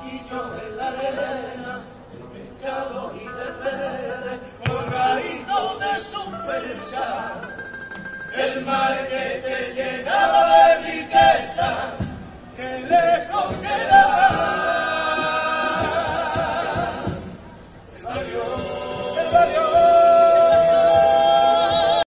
Quillos en la arena, de pescado y de redes, corralitos de su percha, el mar que te llenaba de riqueza, que lejos queda. Salió, salió.